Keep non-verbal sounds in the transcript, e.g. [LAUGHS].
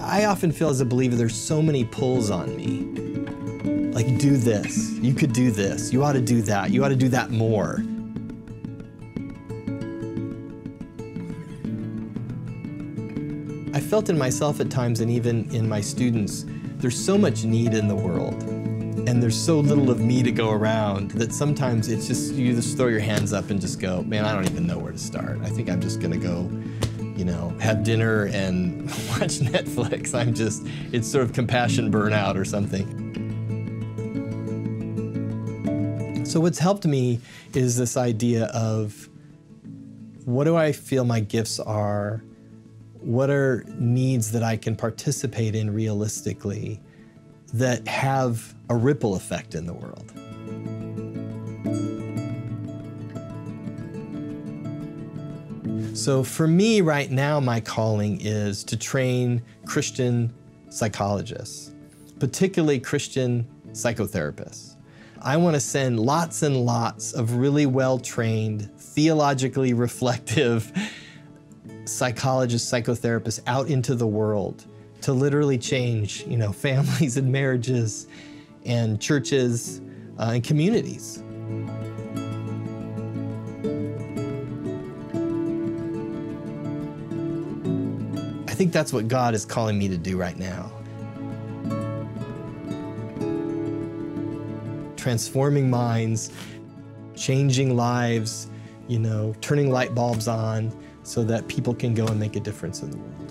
I often feel as a believer there's so many pulls on me. Like, do this. You could do this. You ought to do that. You ought to do that more. I felt in myself at times, and even in my students, there's so much need in the world and there's so little of me to go around that sometimes it's just you just throw your hands up and just go, man, I don't even know where to start. I think I'm just gonna go, you know, have dinner and [LAUGHS] watch Netflix. I'm just, it's sort of compassion burnout or something. So what's helped me is this idea of what do I feel my gifts are? What are needs that I can participate in realistically? that have a ripple effect in the world. So for me right now, my calling is to train Christian psychologists, particularly Christian psychotherapists. I want to send lots and lots of really well-trained, theologically [LAUGHS] reflective psychologists, psychotherapists out into the world to literally change, you know, [LAUGHS] families and marriages and churches uh, and communities. Think that's what God is calling me to do right now. Transforming minds, changing lives, you know, turning light bulbs on so that people can go and make a difference in the world.